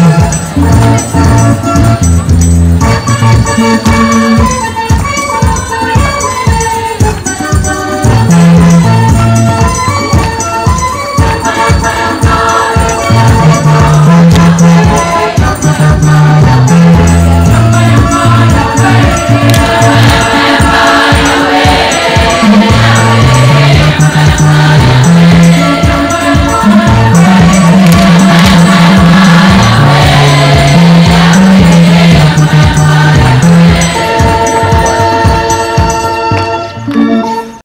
Gracias.